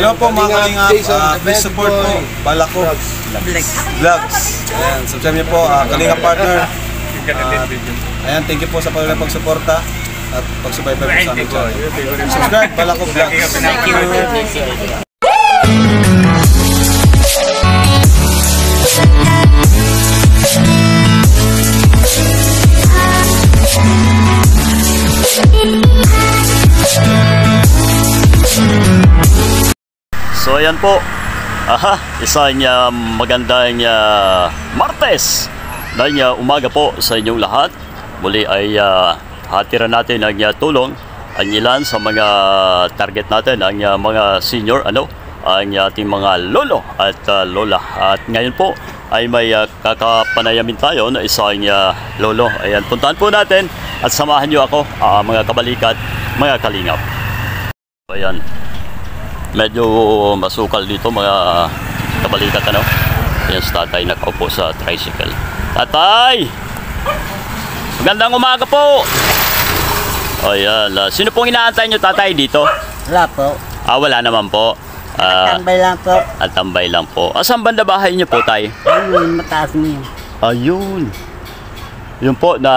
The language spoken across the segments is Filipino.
Hello po mga kalingap, uh, please support po. Balako Vlogs. Ayan, subscribe niyo po, uh, Kalingap Partner. Uh, ayan, thank you po sa pag pagsuporta at pagsubaybay po sa aming channel. Subscribe, Balako Vlogs. Thank you. So ayan po. Aha, isang uh, magandang uh, Martes. Dahil uh, umaga po sa inyong lahat. Muli ay uh, hatiran natin ang uh, tulong ang ilan sa mga target natin, ang uh, mga senior, ano, ang ating mga lolo at uh, lola. At ngayon po ay may uh, kakapanayamin tayo na isang uh, lolo. Ayan, puntahan po natin at samahan niyo ako, uh, mga kabalikat, mga kalingap. Ayan, medyo masukal dito mga kabalikat ano? Yan si tatay nakaupo sa tricycle. Tatay! Magandang umaga po! O yan. Ah, sino pong inaantay nyo tatay dito? Wala po. ah wala naman po. Ah Tambay lang po. at tambay lang po. Asan banda bahay nyo po tay? Ayun, mataas mo yun. ayun. Yun po na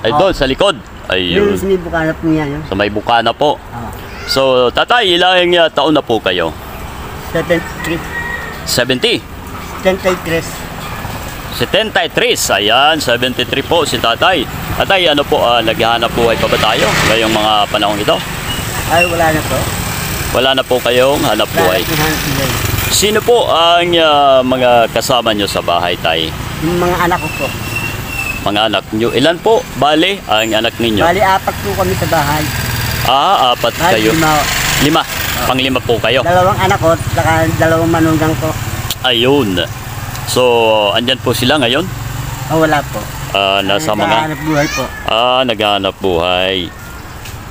ay doon sa likod. Yun, ayun. sinibukan po niya yun. sa may bukana po. Ah, so tatay ilang uh, taon na po kayo 73. 70 73. 73, ayan, 73 po si tatay. Tatay, ano po, ah, naghahanap buhay pa ba tayo ngayong mga panahon ito? Ay, wala na po. Wala na po kayong hanap Wala buhay. na. Sino po ang ah, mga kasama nyo sa bahay, tay? Yung mga anak ko po. Mga anak nyo. Ilan po, bale, ang anak ninyo? Bali, apat po kami sa bahay. Ah, apat Bali, kayo. lima. Lima. Panglima po kayo. Dalawang anak ko, saka dalawang manugang ko. Ayun. So, andyan po sila ngayon? Oh, wala po. Ah, nasa mga... Hanap buhay po. Ah, naghahanap buhay.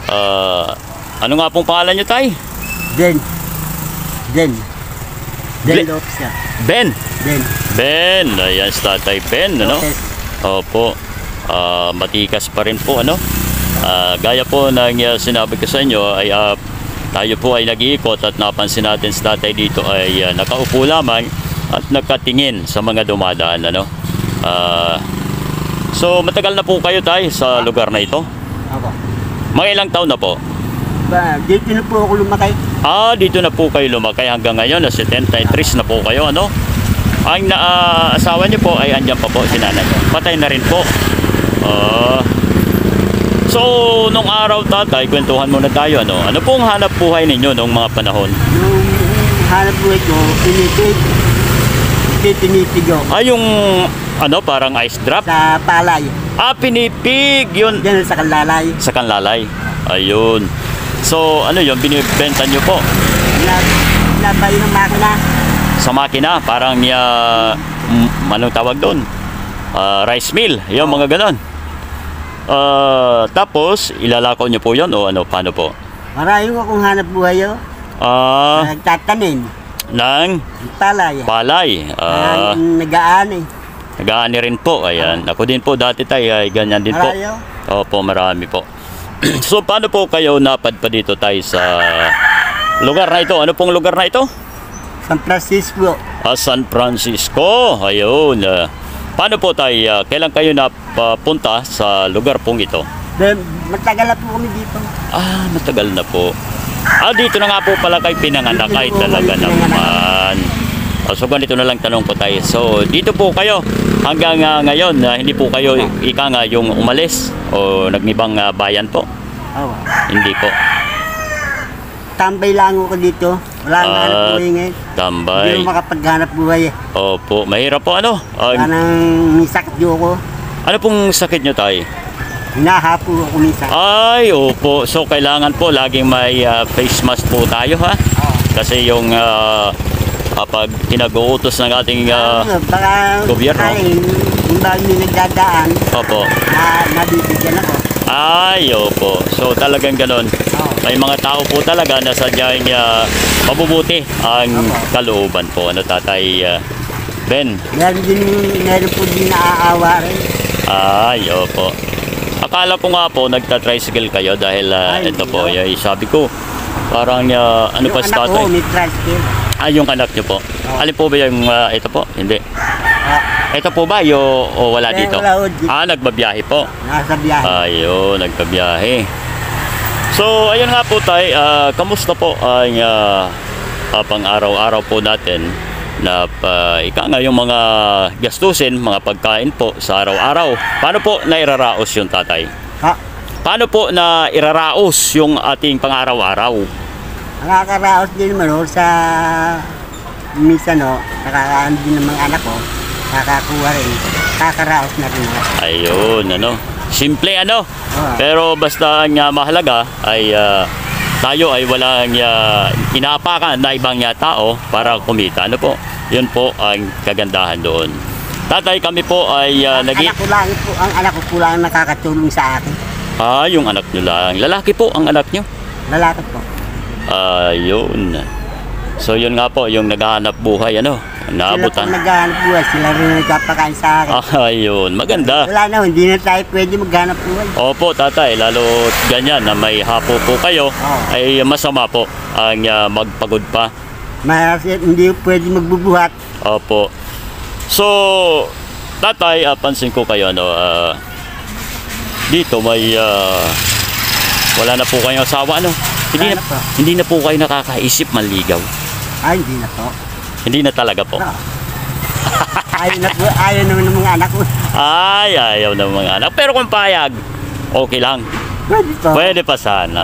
Ah, ano nga pong pangalan nyo, tay? Den. Den. Den Ble- Lopez siya. Ben. Den. Ben, ayan Tatay Ben, ano? Lopez. Opo, ah, matikas pa rin po, ano? Ah, gaya po ng ah, sinabi ko sa inyo, ay ah, tayo po ay nag-iikot at napansin natin si Tatay dito ay ah, nakaupo lamang at nakatingin sa mga dumadaan, ano? Ah, so, matagal na po kayo, Tay, sa lugar na ito? Ako. Mga ilang taon na po? Ba, dito na po ako lumakay. Ah, dito na po kayo lumakay hanggang ngayon, na 73 na po kayo, ano? Ang na, ah, asawa niyo po ay andyan pa po, si nanay. Patay na rin po. Ah. So, nung araw tatay, kwentuhan muna tayo, ano? Ano pong hanap buhay ninyo nung mga panahon? Yung hanap buhay ko, pinipig. Pinipig ako. Ah, yung, ano, parang ice drop? Sa palay. Ah, pinipig! Yun, Diyan sa kalalay. sa kanlalay. Ayun. So, ano yun, binibenta nyo po? Na, nabay ng makina. Sa makina, parang niya, mm, anong tawag doon? Ah, rice mill, yung mga ganon. Ah, tapos, ilalakaw nyo po yun o ano, paano po? Maraming akong hanap buhay yo. Ah, Nagtatanim. ng Palay. palay. Ah, Maraming nagaan eh. nagaani rin po. Ayan. Ako din po dati tayo ay ganyan din po. Marayo. Opo, marami po. so, paano po kayo napadpa dito tayo sa lugar na ito? Ano pong lugar na ito? San Francisco. Ah, San Francisco. Ayun. ah. Paano po tayo? ah, kailan kayo napapunta sa lugar pong ito? Then, matagal na po kami dito. Ah, matagal na po. Ah, dito na nga po pala kayo pinanganak. Ay, talaga naman. Ah, so, ganito na lang tanong ko tayo. So, dito po kayo hanggang ah, ngayon, na hindi po kayo ika nga yung umalis o nagnibang ah, bayan po? Oh. Hindi po. Tambay lang ako dito. Wala nang Ah, hanap buhay ngayon. Hindi Tambay. mo makapaghanap buhay. Opo, mahirap po ano? Wala Ah, nang may sakit yung ako. ano pong sakit nyo tayo? Hinahapo ako minsan. Ay, opo. So, kailangan po laging may ah, face mask po tayo ha? Oo. Kasi yung ah, kapag pinag-uutos ng ating ah, Ano, baka gobyerno. sakaling, yung may nagdadaan, opo. na nabibigyan ako. Ay, opo. So talagang ganon. Oo. May mga tao po talaga na sadyang uh, mabubuti ang kalooban po. Ano tatay ah, Ben? Meron din, meron po din naaawa rin. Ay, opo. Akala ko nga po nagta-tricycle kayo dahil ah, Ay, ito po, yung sabi ko, Parang uh, ano yung pa anak sa ko, tatay? may transfer. Ah, yung anak niyo po. Alin po ba yung ah, ito po? Hindi. Ah, Ito po ba yung o wala dito? wala, oh, di- Ah, nagbabiyahe po. nasa biyahe. Ayun, nagkabiyahe. So, ayun nga po tay, ah, kamusta po ang ah, ah, pang-araw-araw po natin na pa, ika nga yung mga gastusin, mga pagkain po sa araw-araw. Paano po nairaraos yung tatay? Ha? Paano po na iraraos yung ating pang-araw-araw? Nakakaraos din naman sa minsan no, nakakaan din ng mga anak ko, nakakakuha rin, kakaraos na rin. Ayun, ano. Simple ano. Ah. Pero basta nga mahalaga ay ah, tayo ay walang uh, inaapakan na ibang ah, tao para kumita. Ano po? Yun po ang kagandahan doon. Tatay, kami po ay uh, Ang nag anak ko lang po, ang anak ko po lang ang nakakatulong sa akin. Ah, yung anak nyo lang. Lalaki po ang anak nyo. Lalaki po. Ayun. So yun nga po, yung naghahanap buhay, ano, Sila naabutan. naghahanap buhay, sila rin nagpapakain sa akin. Ah, ayun, maganda. Wala na, hindi na tayo pwede maghanap buhay. Opo, tatay, lalo ganyan na may hapo po kayo, Oo. ay masama po ang ah, magpagod pa. Mas, hindi pwede magbubuhat. Opo. So, tatay, ah, pansin ko kayo, ano, ah, dito may, ah, wala na po kayong asawa, ano? Hindi na, Wala na po. hindi na po kayo nakakaisip manligaw. Ay, hindi na po. Hindi na talaga po. No. ayaw na ayaw naman ng mga anak ko. Ay, ayaw ng mga anak. Pero kung payag, okay lang. Pwede po. Pwede pa sana.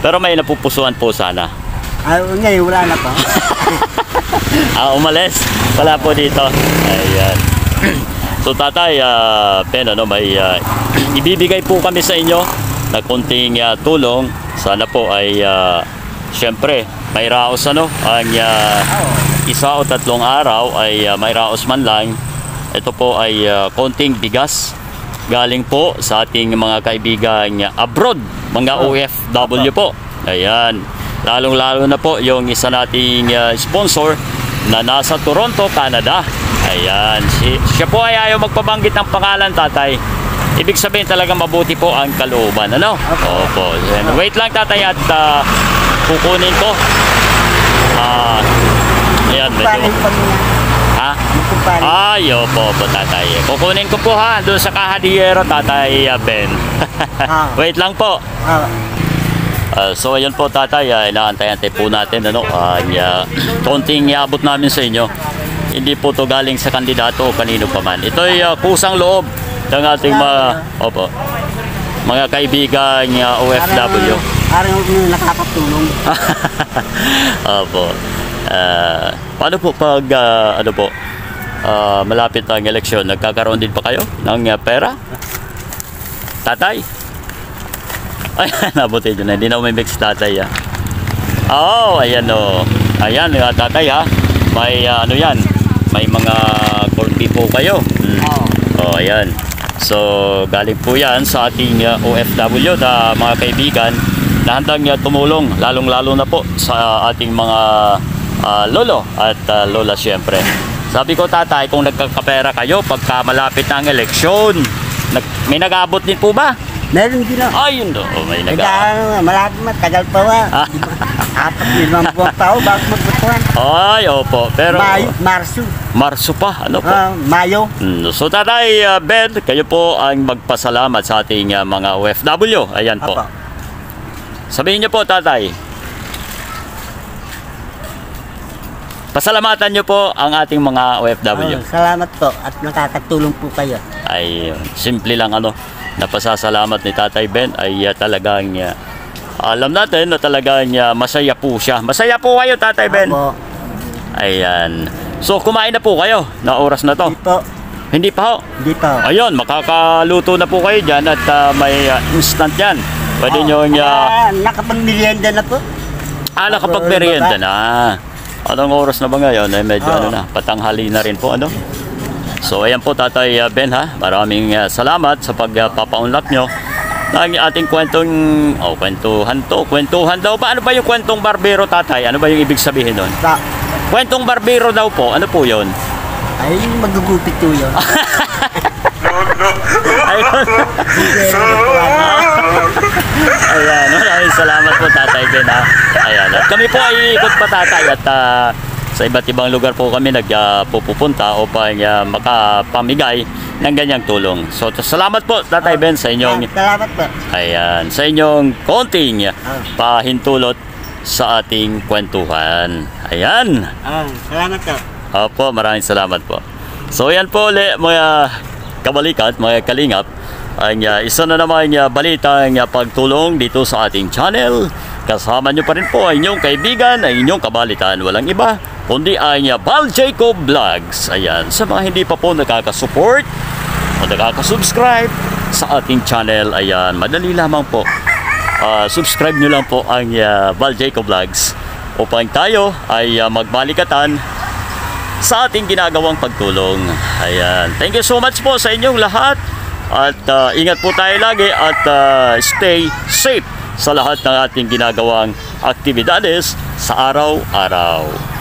Pero may napupusuan po sana. Ay, ngayon, wala na po. Ah, umalis. Wala po dito. Ayan. So tatay, uh, pen, ano, may ah, ibibigay po kami sa inyo na konting ah, tulong. Sana po ay uh, syempre may raos ano, ang ah, isa o tatlong araw ay ah, may raos man lang. Ito po ay ah, konting bigas galing po sa ating mga kaibigan abroad, mga OFW po. Ayan. Lalong-lalo na po yung isa nating ah, sponsor na nasa Toronto, Canada. Ayan. Si, siya po ay ayaw magpabanggit ng pangalan, tatay. Ibig sabihin talaga mabuti po ang kalooban. Ano? Opo. Ayan. Wait lang, tatay, at ah, kukunin ko. Ah, ayan, medyo. Ha? Ay, opo, opo, tatay. Kukunin ko po ha, doon sa kahadiyero, tatay ah, Ben. Ah. Wait lang po. Ah, Ah, so, ayun po, tatay. Uh, inaantay-antay po natin, ano, uh, konting iabot namin sa inyo. Hindi po to galing sa kandidato o kanino pa man. Ito ay ah, kusang loob ng ating mga, opo, mga kaibigan uh, OFW. Parang nakakatulong. Opo. Ah, paano po pag ah, ano po ah, malapit ang eleksyon, nagkakaroon din pa kayo ng ah, pera? Tatay? Ay, nabuti dyan. Hindi na umimik si tatay. Ah. Oo, oh, ayan o. Ayan, ah, tatay ha. May ah, ano yan. May mga corn beef po kayo. Mm. Oo. Oh, ayan. So, galing po yan sa ating uh, OFW na mga kaibigan na handang uh, tumulong, lalong-lalo na po sa ating mga uh, lolo at uh, lola siyempre. Sabi ko, tatay, kung nagkakapera kayo pagka malapit na ang eleksyon, nag, may nag-abot din po ba? Meron din ako. Ayun do, oh, may nag Nag-ano, malapit matagal pa wa. Ah. Apat limang buwan pa ako bago magbutuan. Ay, opo. Pero, Mayo, Marso, Marso pa, ano po? ah, Mayo. Mm, So tatay uh, Ben, kayo po ang magpasalamat sa ating uh, mga OFW. Ayan po. Apa. Sabihin niyo po tatay. Pasalamatan niyo po ang ating mga OFW. Oh, salamat po at nakakatulong po kayo. Ay simple lang ano. Napasasalamat ni Tatay Ben ay uh, talagang uh, alam natin na talagang uh, masaya po siya. Masaya po kayo Tatay Ben. Opo. Ayan. So kumain na po kayo na oras na to. Hindi po. Hindi pa ho. Hindi po. Ayun, makakaluto na po kayo dyan at uh, may uh, instant yan. Pwede nyo uh, Ah, nakapag-merienda na po. ah, nakapagmerienda na. Anong oras na ba ngayon? Eh, medyo Oo. ano na, patanghali na rin po ano. So ayan po Tatay uh, Ben ha. Maraming uh, salamat sa pagpapaunlak nyo ng ating kwentong, oh kwentuhan to, kwentuhan daw. Paano ba yung kwentong barbero tatay? Ano ba yung ibig sabihin nun? Sa, Kwentong barbero daw po, ano po yon? ay, magugupit po yun. Ayun. Ayan, maraming salamat po Tatay Ben ha. Ayan, at kami po ay ikot pa Tatay at ah, sa iba't ibang lugar po kami nagpupunta upang ah, makapamigay ng ganyang tulong. So, salamat po Tatay Ben sa inyong Salamat po. Ayan, sa inyong konting pahintulot sa ating kwentuhan. Ayan. Ah, salamat po. Opo, maraming salamat po. So yan po ulit mga kabalikat, mga kalingap. Ang uh, isa na naman uh, balita ang uh, pagtulong dito sa ating channel. Kasama nyo pa rin po ang inyong kaibigan, ang inyong kabalitan. Walang iba, kundi ang uh, Val Jacob Vlogs. Ayan, sa mga hindi pa po nakaka-support o nakaka-subscribe sa ating channel, ayan, madali lamang po. Ah, subscribe nyo lang po ang uh, Val Jacob Vlogs upang tayo ay uh, magbalikatan sa ating ginagawang pagtulong. Ayan. Thank you so much po sa inyong lahat. At uh, ingat po tayo lagi at uh, stay safe sa lahat ng ating ginagawang aktibidades sa araw-araw.